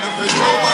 like the.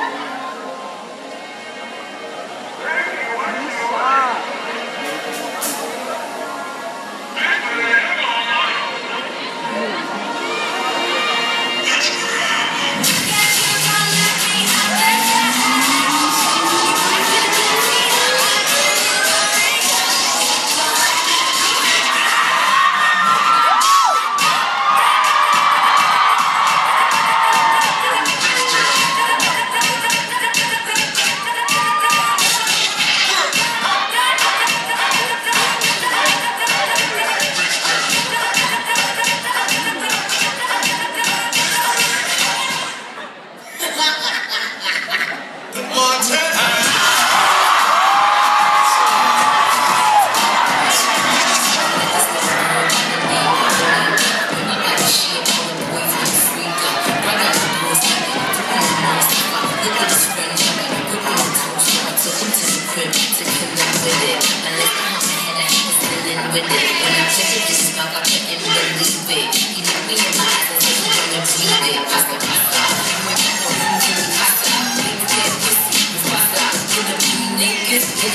I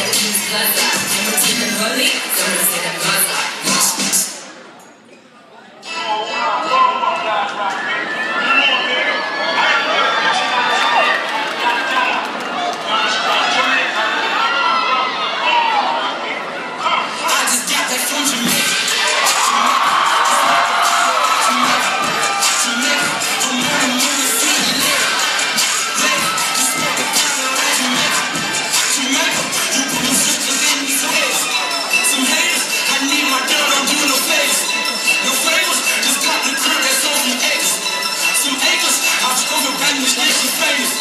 new she.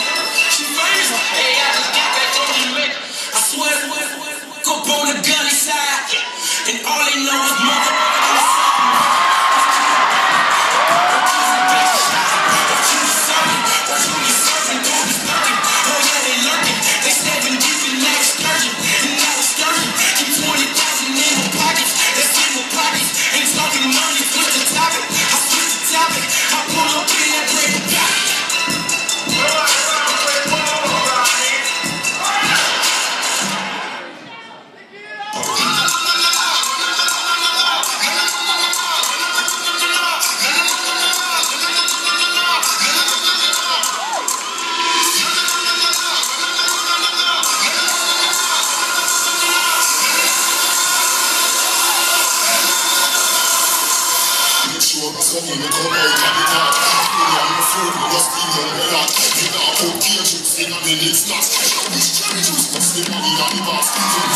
She famous, hey, I just got Jamaica. I swear, go on the gunny side. And all they know is mother. When it's a I always try to. Use what's the money on the boss.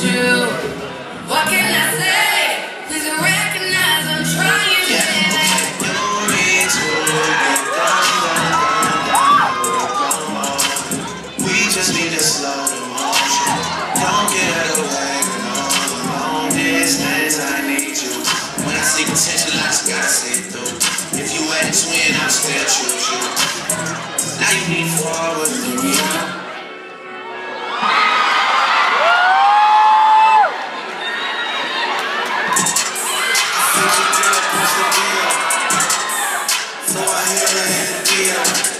true. What can I say? Please recognize I'm trying. We just need to slow the motion. Don't get away from all I need you. When I see potential, I just gotta see through. If you had a twin, I'd still choose you. Now you need forward. boy, I never had a deal.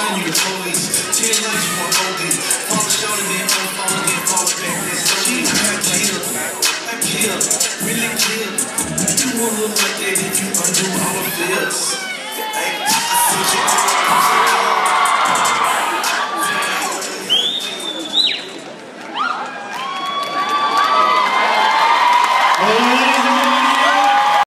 down, you can. Ten legs, you want holding. Fall shoulder, then fall, fall, then fall back. She got. I kill, Really kill. You won't look like that if you undo all of this.